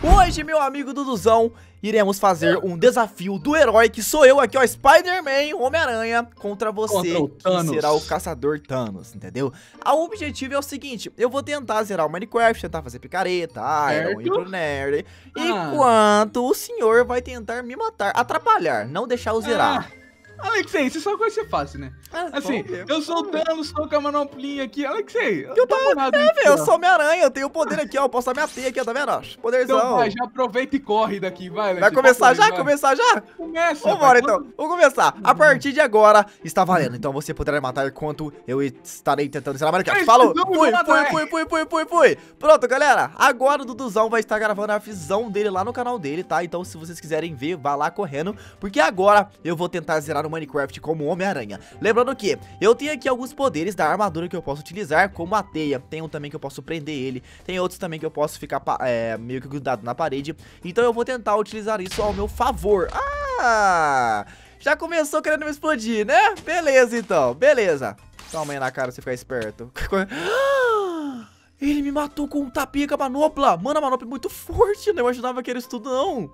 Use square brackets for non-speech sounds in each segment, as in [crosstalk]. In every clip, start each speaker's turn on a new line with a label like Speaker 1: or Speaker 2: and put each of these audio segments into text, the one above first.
Speaker 1: Hoje, meu amigo Duduzão, iremos fazer um desafio do herói que sou eu aqui, ó, Spider-Man, Homem-Aranha, contra você, contra que será o caçador Thanos, entendeu? O objetivo é o seguinte, eu vou tentar zerar o Minecraft, tentar fazer picareta, Iron, ir pro Nerd, ah. enquanto o senhor vai tentar me matar, atrapalhar, não deixar eu zerar.
Speaker 2: Ah. Alexei, isso é só você faz, né? Ah, assim, eu sou o Thanos, tô com a manoplinha aqui. Alexei,
Speaker 1: eu, eu tô nada. É, velho, eu sou Homem-Aranha, eu tenho o poder aqui, ó. Eu posso dar minha teia aqui, ó, tá vendo? Poderzão. Então
Speaker 2: vai, já aproveita e corre daqui, vai,
Speaker 1: Alexei. Vai começar já? Vai. Começar já?
Speaker 2: Começa.
Speaker 1: Vambora, então. Vamos começar. A partir de agora, está valendo. Então você poderá matar enquanto eu estarei tentando zerar Minecraft. Falou. Fui, fui, fui, fui, fui, fui, fui. Pronto, galera. Agora o Duduzão vai estar gravando a visão dele lá no canal dele, tá? Então se vocês quiserem ver, vá lá correndo. Porque agora eu vou tentar zerar o Minecraft como Homem-Aranha. Lembrando que eu tenho aqui alguns poderes da armadura que eu posso utilizar, como a teia. Tem um também que eu posso prender ele. Tem outros também que eu posso ficar é, meio que grudado na parede. Então eu vou tentar utilizar isso ao meu favor. Ah! Já começou querendo me explodir, né? Beleza, então. Beleza. Toma aí na cara, você ficar esperto. [gasps] Ele me matou com um tapinha com a manopla. Mano, a manopla é muito forte. Eu não imaginava que era isso tudo, não.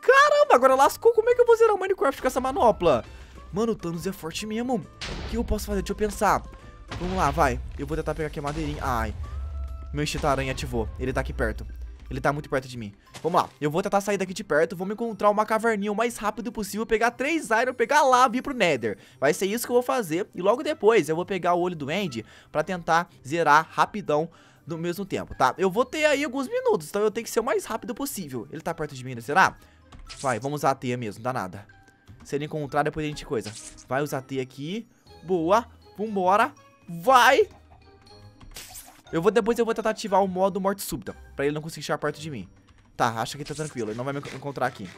Speaker 1: Caramba, agora lascou. Como é que eu vou zerar o Minecraft com essa manopla? Mano, o Thanos é forte mesmo. O que eu posso fazer? Deixa eu pensar. Vamos lá, vai. Eu vou tentar pegar aqui a madeirinha. Ai. Meu instinto aranha ativou. Ele tá aqui perto. Ele tá muito perto de mim. Vamos lá. Eu vou tentar sair daqui de perto. Vamos encontrar uma caverninha o mais rápido possível. Pegar três iron, pegar lava e ir pro nether. Vai ser isso que eu vou fazer. E logo depois eu vou pegar o olho do Andy pra tentar zerar rapidão no mesmo tempo, tá? Eu vou ter aí alguns minutos, então eu tenho que ser o mais rápido possível. Ele tá perto de mim, será? Vai, vamos usar a teia mesmo, dá nada. Se ele encontrar, depois a gente coisa. Vai usar T aqui. Boa. Vambora. Vai. Eu vou, depois eu vou tentar ativar o modo morte súbita. Pra ele não conseguir chegar perto de mim. Tá, acho que tá tranquilo. Ele não vai me encontrar aqui.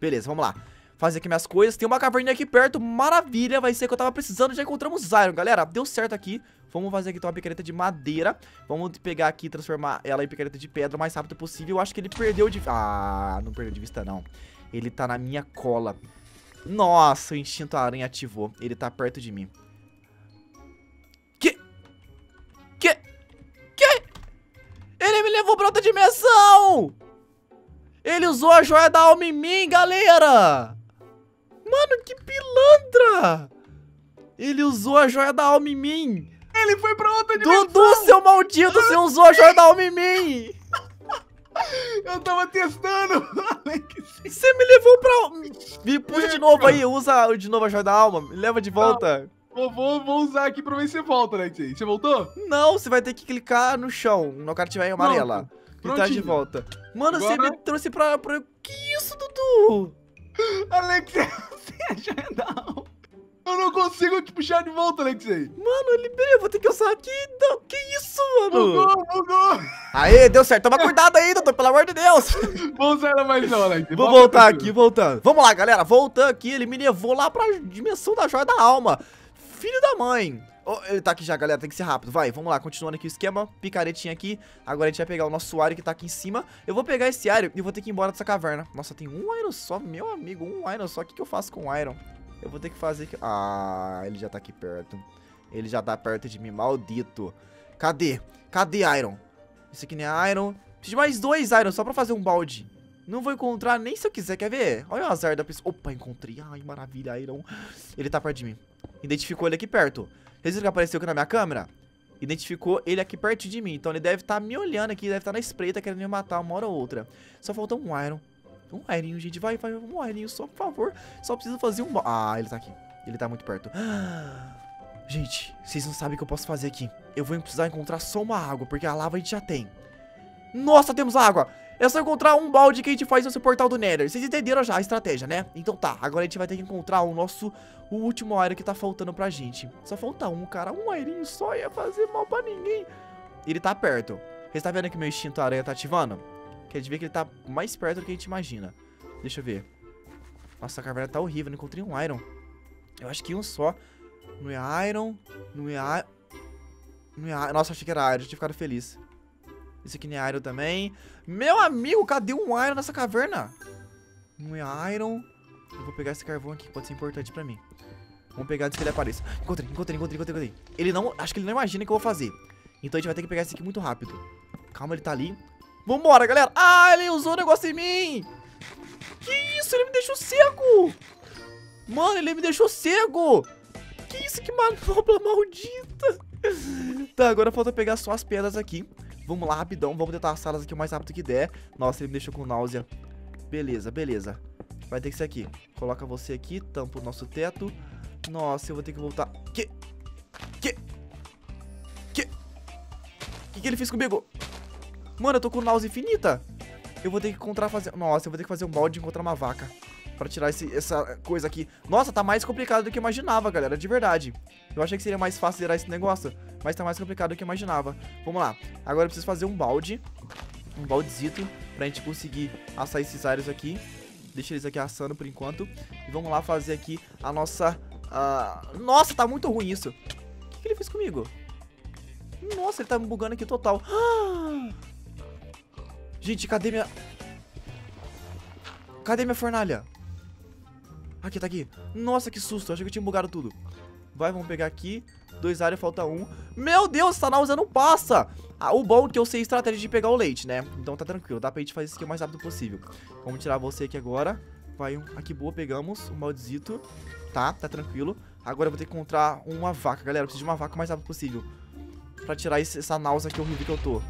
Speaker 1: Beleza, vamos lá. Fazer aqui minhas coisas. Tem uma caverninha aqui perto. Maravilha. Vai ser que eu tava precisando. Já encontramos Iron, galera. Deu certo aqui. Vamos fazer aqui então uma picareta de madeira. Vamos pegar aqui e transformar ela em picareta de pedra o mais rápido possível. Eu acho que ele perdeu de... Ah, não perdeu de vista, não. Ele tá na minha cola. Nossa, o instinto aranha ativou. Ele tá perto de mim. Que? Que? Que? Ele me levou pra outra dimensão! Ele usou a joia da alma em mim, galera! Mano, que pilantra! Ele usou a joia da alma em mim!
Speaker 2: Ele foi pra outra dimensão!
Speaker 1: Dudu, seu maldito, você usou a joia da alma em mim!
Speaker 2: Eu tava testando. [laughs]
Speaker 1: Você me levou pra... Me puxa de novo aí, usa de novo a joia da alma. Me leva de volta.
Speaker 2: Vou, vou, vou, usar aqui pra ver se você volta, né, Você voltou?
Speaker 1: Não, você vai ter que clicar no chão, no cara tiver em amarela. E tá de volta. Mano, Agora... você me trouxe pra, pra... Que isso, Dudu? [laughs]
Speaker 2: Alex, [laughs] você é a joia da alma. Eu não consigo te puxar de volta, Alexei.
Speaker 1: Mano, eu liberei, eu vou ter que usar aqui. Não, que isso, mano?
Speaker 2: Bugou, bugou.
Speaker 1: Aê, deu certo. Toma cuidado aí, doutor, pelo amor de Deus.
Speaker 2: Vou usar ela mais não, Alexei.
Speaker 1: Vou Volta voltar aqui, voltando. Vamos lá, galera. Voltando aqui, ele me levou lá pra dimensão da joia da alma. Filho da mãe. Oh, ele tá aqui já, galera, tem que ser rápido. Vai, vamos lá, continuando aqui o esquema. Picaretinha aqui. Agora a gente vai pegar o nosso Iron que tá aqui em cima. Eu vou pegar esse Iron e vou ter que ir embora dessa caverna. Nossa, tem um Iron só, meu amigo, um Iron só. O que, que eu faço com o Iron? Eu vou ter que fazer... Que... Ah, ele já tá aqui perto. Ele já tá perto de mim, maldito. Cadê? Cadê Iron? Isso aqui não é Iron. Preciso de mais dois Iron só pra fazer um balde. Não vou encontrar nem se eu quiser, quer ver? Olha o azar da pessoa. Opa, encontrei. Ai, maravilha, Iron. Ele tá perto de mim. Identificou ele aqui perto. Vocês viram que apareceu aqui na minha câmera? Identificou ele aqui perto de mim. Então ele deve estar tá me olhando aqui, deve estar tá na espreita querendo me matar uma hora ou outra. Só faltou um Iron. Um airinho, gente. Vai, vai, um airinho só, por favor. Só preciso fazer um... Ah, ele tá aqui. Ele tá muito perto. [gasps] Gente, vocês não sabem o que eu posso fazer aqui. Eu vou precisar encontrar só uma água, porque a lava a gente já tem. Nossa, temos água! É só encontrar um balde que a gente faz no portal do Nether. Vocês entenderam já a estratégia, né? Então tá, agora a gente vai ter que encontrar o nosso o último aero que tá faltando pra gente. Só falta um, cara. Um airinho só ia fazer mal pra ninguém. Ele tá perto. Você tá vendo que meu instinto aranha tá ativando? Quer dizer que ele tá mais perto do que a gente imagina. Deixa eu ver. Nossa, a caverna tá horrível. Não encontrei um Iron. Eu acho que um só. Não é Iron. Não é Não é Nossa, achei que era Iron. Eu tinha ficado feliz. Esse aqui não é Iron também. Meu amigo, cadê um Iron nessa caverna? Não é Iron. Eu vou pegar esse carvão aqui. Pode ser importante pra mim. Vamos pegar antes que ele apareça. Encontrei, encontrei, encontrei, encontrei. Ele não... Acho que ele não imagina o que eu vou fazer. Então a gente vai ter que pegar esse aqui muito rápido. Calma, ele tá ali. Vambora, galera. Ah, ele usou o negócio em mim. Que isso? Ele me deixou cego. Mano, ele me deixou cego. Que isso? Que manobra [laughs] maldita. Tá, agora falta pegar só as pedras aqui. Vamos lá, rapidão. Vamos tentar as salas aqui o mais rápido que der. Nossa, ele me deixou com náusea. Beleza, beleza. Vai ter que ser aqui. Coloca você aqui, tampa o nosso teto. Nossa, eu vou ter que voltar. Que? Que? Que? Que que ele fez comigo? Mano, eu tô com náusea infinita. Eu vou ter que encontrar fazer... Nossa, eu vou ter que fazer um balde e encontrar uma vaca. Pra tirar esse, essa coisa aqui. Nossa, tá mais complicado do que eu imaginava, galera. De verdade. Eu achei que seria mais fácil zerar esse negócio. Mas tá mais complicado do que eu imaginava. Vamos lá. Agora eu preciso fazer um balde. Um baldezito. Pra gente conseguir assar esses ares aqui. Deixa eles aqui assando por enquanto. E vamos lá fazer aqui a nossa... Uh... Nossa, tá muito ruim isso. O que, que ele fez comigo? Nossa, ele tá me bugando aqui total. [gasps] Gente, cadê minha... Cadê minha fornalha? Aqui, tá aqui. Nossa, que susto. Achei que eu tinha bugado tudo. Vai, vamos pegar aqui. Dois áreas, falta um. Meu Deus, essa náusea não passa. Ah, o bom é que eu sei estratégia de pegar o leite, né? Então tá tranquilo. Dá pra gente fazer isso aqui o mais rápido possível. Vamos tirar você aqui agora. Vai, um, aqui boa, pegamos. Um maldito. Tá, tá tranquilo. Agora eu vou ter que encontrar uma vaca, galera. Eu preciso de uma vaca o mais rápido possível. Pra tirar esse, essa náusea aqui horrível que eu tô.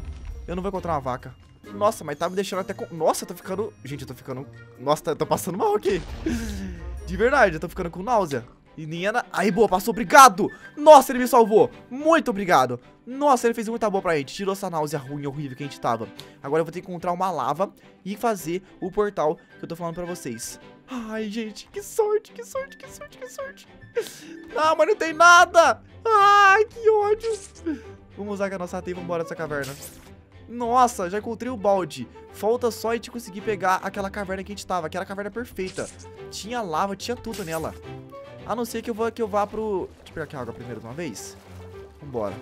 Speaker 1: Eu não vou encontrar uma vaca. Nossa, mas tá me deixando até com... Nossa, eu tô ficando... Gente, eu tô ficando... Nossa, eu tô passando mal aqui. [laughs] De verdade, eu tô ficando com náusea. E Nina... Aí, boa, passou. Obrigado! Nossa, ele me salvou. Muito obrigado. Nossa, ele fez muita boa pra gente. Tirou essa náusea ruim, horrível que a gente tava. Agora eu vou ter que encontrar uma lava e fazer o portal que eu tô falando pra vocês. Ai, gente, que sorte, que sorte, que sorte, que sorte. Não, [laughs] mas não tem nada. Ai, que ódio. Vamos usar a nossa teia e vamos embora dessa caverna. Nossa, já encontrei o balde. Falta só a gente conseguir pegar aquela caverna que a gente tava. Aquela caverna perfeita. Tinha lava, tinha tudo nela. A não ser que eu, vou, que eu vá pro... Deixa eu pegar aqui a água primeiro de uma vez. Vambora.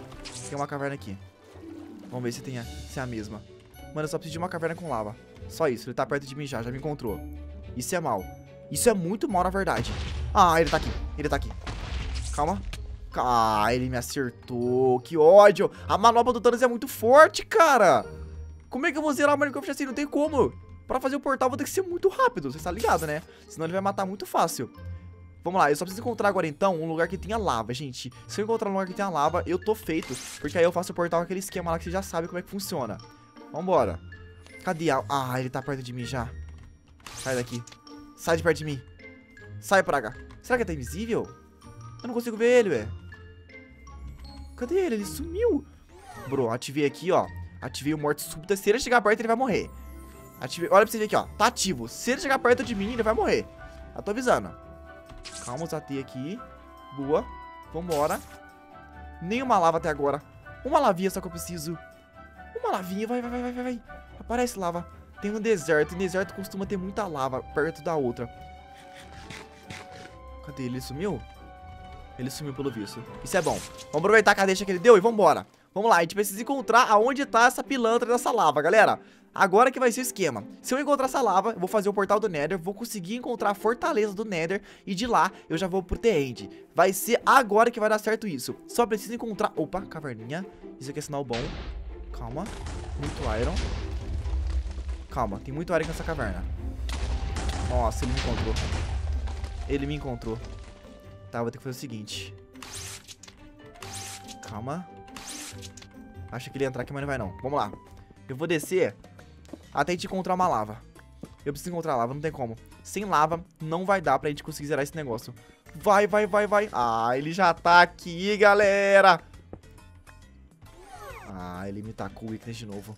Speaker 1: Tem uma caverna aqui. Vamos ver se, tem a, se é a mesma. Mano, eu só preciso de uma caverna com lava. Só isso. Ele tá perto de mim já. Já me encontrou. Isso é mal. Isso é muito mal, na verdade. Ah, ele tá aqui. Ele tá aqui. Calma. Ah, ele me acertou. Que ódio. A manobra do Thanos é muito forte, cara. Como é que eu vou zerar o Minecraft assim? Não tem como. Pra fazer o portal, vou ter que ser muito rápido. Você tá ligado, né? Senão ele vai matar muito fácil. Vamos lá, eu só preciso encontrar agora então um lugar que tenha lava, gente. Se eu encontrar um lugar que tenha lava, eu tô feito. Porque aí eu faço o portal com aquele esquema lá que você já sabe como é que funciona. Vambora. Cadê a... Ah, ele tá perto de mim já. Sai daqui. Sai de perto de mim. Sai pra cá. Será que ele tá invisível? Eu não consigo ver ele, velho. Cadê ele? Ele sumiu. Bro, ativei aqui, ó. Ativei o morte súbita. Se ele chegar perto, ele vai morrer. Ativei. Olha pra você ver aqui, ó. Tá ativo. Se ele chegar perto de mim, ele vai morrer. Eu tô avisando. Calma, usatei aqui. Boa. Vambora. Nenhuma lava até agora. Uma lavinha só que eu preciso. Uma lavinha. Vai, vai, vai, vai, vai. Aparece lava. Tem um deserto. E deserto costuma ter muita lava perto da outra. Cadê ele? Ele sumiu? Ele sumiu pelo visto. Isso é bom. Vamos aproveitar a deixa que ele deu e vambora. Vamos lá, a gente precisa encontrar aonde tá essa pilantra dessa lava, galera. Agora que vai ser o esquema. Se eu encontrar essa lava, eu vou fazer o portal do Nether, vou conseguir encontrar a fortaleza do Nether e de lá eu já vou pro The End. Vai ser agora que vai dar certo isso. Só preciso encontrar... Opa, caverninha. Isso aqui é sinal bom. Calma. Muito iron. Calma, tem muito iron nessa caverna. Nossa, ele me encontrou. Ele me encontrou. Tá, vou ter que fazer o seguinte. Calma. Acho que ele ia entrar aqui, mas não vai não. Vamos lá. Eu vou descer até a gente encontrar uma lava. Eu preciso encontrar lava, não tem como. Sem lava, não vai dar pra gente conseguir zerar esse negócio. Vai, vai, vai, vai. Ah, ele já tá aqui, galera. Ah, ele me tacou o weakness de novo.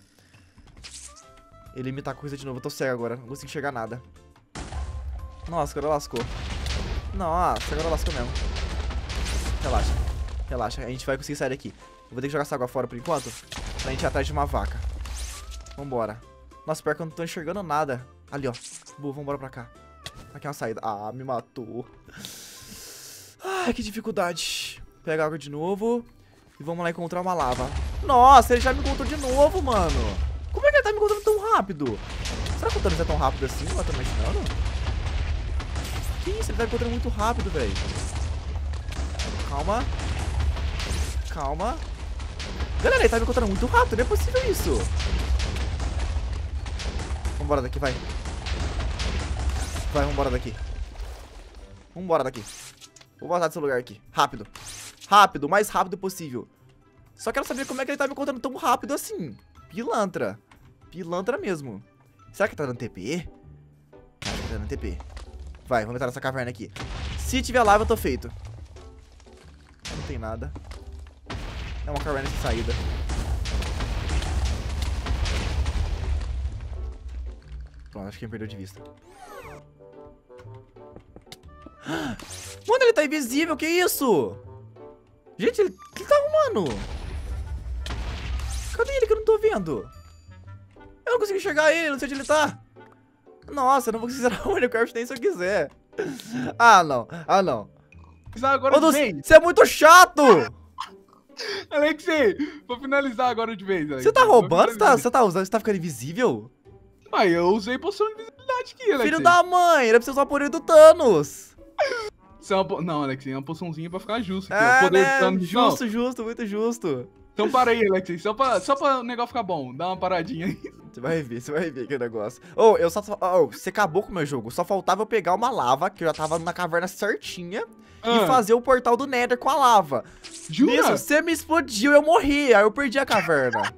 Speaker 1: Ele me tacou isso de novo. Eu tô cego agora. Não consigo enxergar nada. Nossa, agora lascou. Nossa, agora lascou mesmo. Relaxa. Relaxa, a gente vai conseguir sair daqui. Eu vou ter que jogar essa água fora por enquanto. Pra gente ir atrás de uma vaca. Vambora. Nossa, pior que eu não tô enxergando nada. Ali, ó. Boa, vambora pra cá. Aqui é uma saída. Ah, me matou. Ai, que dificuldade. Pega água de novo. E vamos lá encontrar uma lava. Nossa, ele já me encontrou de novo, mano. Como é que ele tá me encontrando tão rápido? Será que o Thanos é tão rápido assim? Eu tô imaginando. Que isso? Ele tá encontrando muito rápido, velho. Calma. Calma. Galera, ele tá me encontrando muito rápido. Não é possível isso. vambora daqui, vai. Vai, vambora daqui. Vambora daqui. Vou voltar desse lugar aqui. Rápido. Rápido, o mais rápido possível. Só quero saber como é que ele tá me encontrando tão rápido assim. Pilantra. Pilantra mesmo. Será que tá dando TP? Tá, tá dando TP. Vai, vamos entrar nessa caverna aqui. Se tiver lava, eu tô feito. Não tem nada. É uma caverna de saída. Pronto, acho que ele perdeu de vista. [gasps] Mano, ele tá invisível, que isso? Gente, ele, o que ele tá arrumando? Cadê ele que eu não tô vendo? Eu não consigo enxergar ele, não sei onde ele tá. Nossa, eu não vou [laughs] conseguir zerar o Minecraft nem se eu quiser. Ah, não. Ah, não.
Speaker 2: Agora
Speaker 1: Ô, Você é muito chato! [laughs]
Speaker 2: Alexei, vou finalizar agora de vez.
Speaker 1: Você tá roubando? Você tá, você tá usando? Você tá ficando invisível?
Speaker 2: Mas eu usei poção de invisibilidade aqui, Alexei.
Speaker 1: Filho da mãe, era pra você usar o poder do Thanos.
Speaker 2: É uma, não, Alexei, é uma poçãozinha pra ficar justo.
Speaker 1: Aqui, é, poder né? do Thanos. Justo, não. justo, muito justo.
Speaker 2: Então para aí, Alexei, só pra, só pra o negócio ficar bom, dá uma paradinha aí.
Speaker 1: Você vai ver, você vai ver que negócio. Ô, oh, eu só. Oh, você acabou com o meu jogo. Só faltava eu pegar uma lava, que eu já tava na caverna certinha, ah. e fazer o portal do Nether com a lava. Jura? Isso, você me explodiu, eu morri, aí eu perdi a caverna.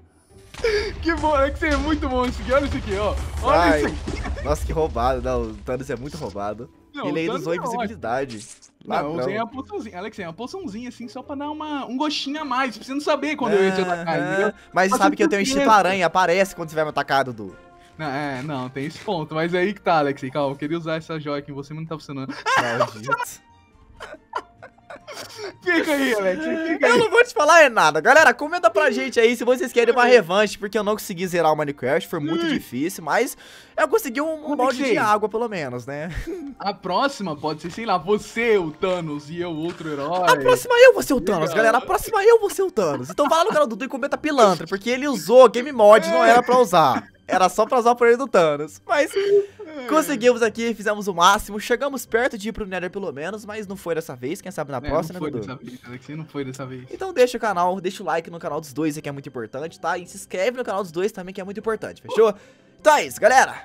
Speaker 1: [laughs]
Speaker 2: que bom, é que você é muito bom isso aqui. Olha isso aqui, ó. Olha Ai, isso
Speaker 1: aqui. Nossa, que roubado. Não, o Thanos é muito roubado. Não, Ele ainda usou é invisibilidade.
Speaker 2: Não, eu usei uma poçãozinha. Alex, é uma poçãozinha assim, só pra dar uma, um gostinho a mais. Você não saber quando é, eu ia te atacar,
Speaker 1: é. Mas, mas sabe que eu tenho um aranha, aparece quando você vai me atacar, Dudu.
Speaker 2: Não, é, não, tem esse ponto. Mas aí que tá, Alex. Calma, eu queria usar essa joia aqui em você, mas não tá funcionando. Maldito. [laughs] Fica aí, Alex. Fica
Speaker 1: aí. Eu não vou te falar é nada. Galera, comenta pra gente aí se vocês querem uma revanche, porque eu não consegui zerar o Minecraft, foi muito difícil, mas eu consegui um, um balde de água, pelo menos, né?
Speaker 2: A próxima pode ser, sei lá, você, o Thanos, e eu, outro herói.
Speaker 1: A próxima eu vou ser o Thanos, galera. A próxima eu vou ser o Thanos. Então vai lá no canal do Dudu e comenta pilantra, porque ele usou Game Mod, não era pra usar. Era só pra usar o poder do Thanos. Mas conseguimos aqui, fizemos o máximo. Chegamos perto de ir pro Nether pelo menos, mas não foi dessa vez. Quem sabe na é, próxima,
Speaker 2: não foi né, Dudu? Dessa vez, Alexei, não foi dessa vez.
Speaker 1: Então deixa o canal, deixa o like no canal dos dois, que é muito importante, tá? E se inscreve no canal dos dois também, que é muito importante, fechou? Então é isso, galera.